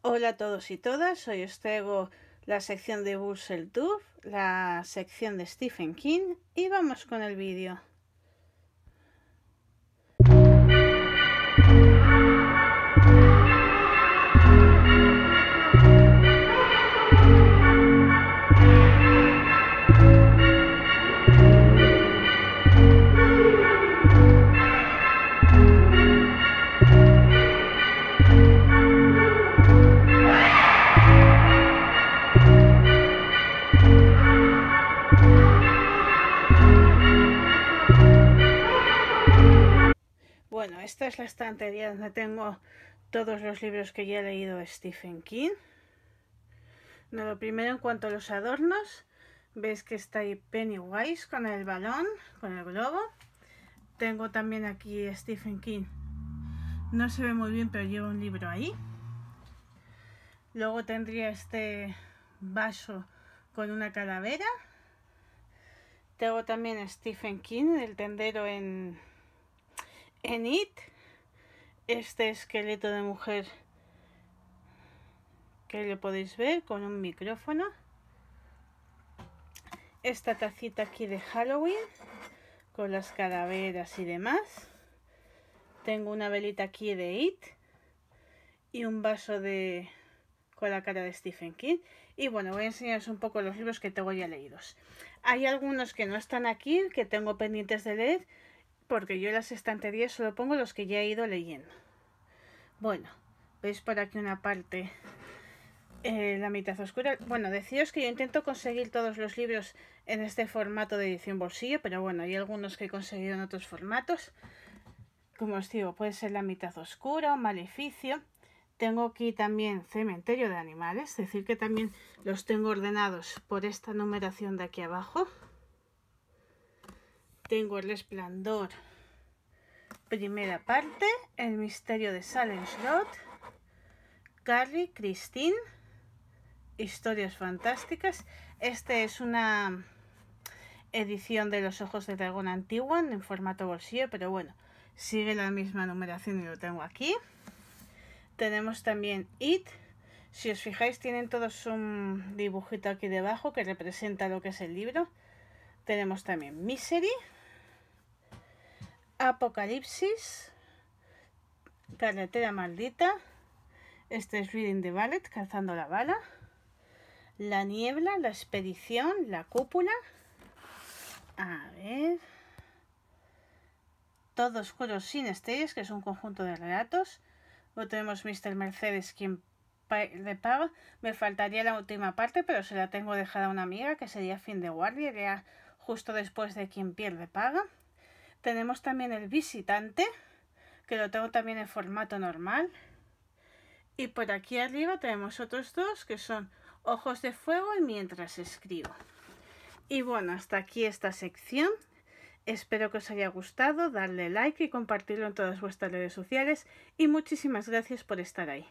Hola a todos y todas, hoy os traigo la sección de Bursel Tube, la sección de Stephen King y vamos con el vídeo. Bueno, esta es la estantería donde tengo todos los libros que ya he leído Stephen King. No, lo primero en cuanto a los adornos, veis que está ahí Pennywise con el balón, con el globo. Tengo también aquí Stephen King. No se ve muy bien, pero lleva un libro ahí. Luego tendría este vaso con una calavera. Tengo también Stephen King, el tendero en en It, este esqueleto de mujer que lo podéis ver con un micrófono. Esta tacita aquí de Halloween con las calaveras y demás. Tengo una velita aquí de It y un vaso de con la cara de Stephen King. Y bueno, voy a enseñaros un poco los libros que tengo ya leídos. Hay algunos que no están aquí, que tengo pendientes de leer, porque yo en las estanterías solo pongo los que ya he ido leyendo. Bueno, veis por aquí una parte, eh, la mitad oscura. Bueno, deciros que yo intento conseguir todos los libros en este formato de edición bolsillo, pero bueno, hay algunos que he conseguido en otros formatos. Como os digo, puede ser la mitad oscura o maleficio. Tengo aquí también cementerio de animales, es decir que también los tengo ordenados por esta numeración de aquí abajo tengo el esplendor primera parte, el misterio de Salem Slot, Carrie, Christine, historias fantásticas. Este es una edición de los ojos de dragón antigua en formato bolsillo, pero bueno, sigue la misma numeración y lo tengo aquí. Tenemos también It. Si os fijáis, tienen todos un dibujito aquí debajo que representa lo que es el libro. Tenemos también Misery, Apocalipsis, Carretera Maldita, este es Reading the Ballet, Calzando la Bala, La Niebla, La Expedición, La Cúpula, a ver, Todo Oscuro sin Estrellas, que es un conjunto de relatos, luego tenemos Mr. Mercedes, quien le paga, me faltaría la última parte, pero se la tengo dejada a una amiga, que sería Fin de Guardia, ya justo después de quien pierde paga. Tenemos también el visitante, que lo tengo también en formato normal. Y por aquí arriba tenemos otros dos que son ojos de fuego y mientras escribo. Y bueno, hasta aquí esta sección. Espero que os haya gustado, darle like y compartirlo en todas vuestras redes sociales. Y muchísimas gracias por estar ahí.